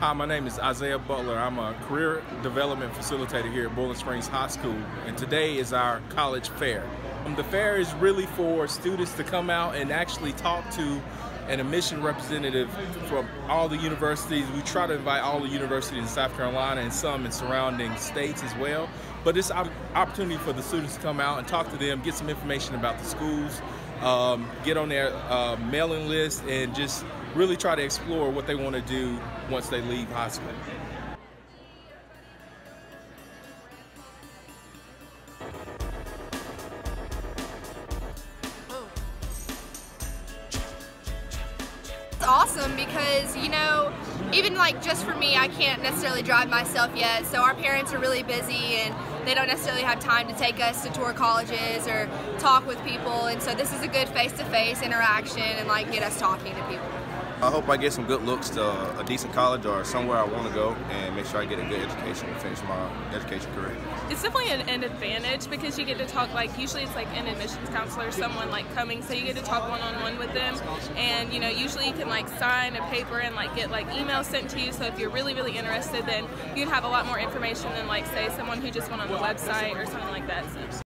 Hi, my name is Isaiah Butler. I'm a career development facilitator here at Boiling Springs High School, and today is our college fair. Um, the fair is really for students to come out and actually talk to an admission representative from all the universities. We try to invite all the universities in South Carolina and some in surrounding states as well. But it's an opportunity for the students to come out and talk to them, get some information about the schools, um, get on their uh, mailing list, and just really try to explore what they want to do once they leave high school. Awesome because, you know, even like just for me, I can't necessarily drive myself yet, so our parents are really busy and they don't necessarily have time to take us to tour colleges or talk with people, and so this is a good face-to-face -face interaction and like get us talking to people. I hope I get some good looks to a decent college or somewhere I want to go and make sure I get a good education and finish my education career. It's definitely an, an, advantage because you get to talk like usually it's like an admissions counselor, someone like coming, so you get to talk one on one with them, and you know usually you can like sign a paper and like get like emails sent to you. So if you're really really interested, then you'd have a lot more information than like say someone who just went on the website or something like that. So.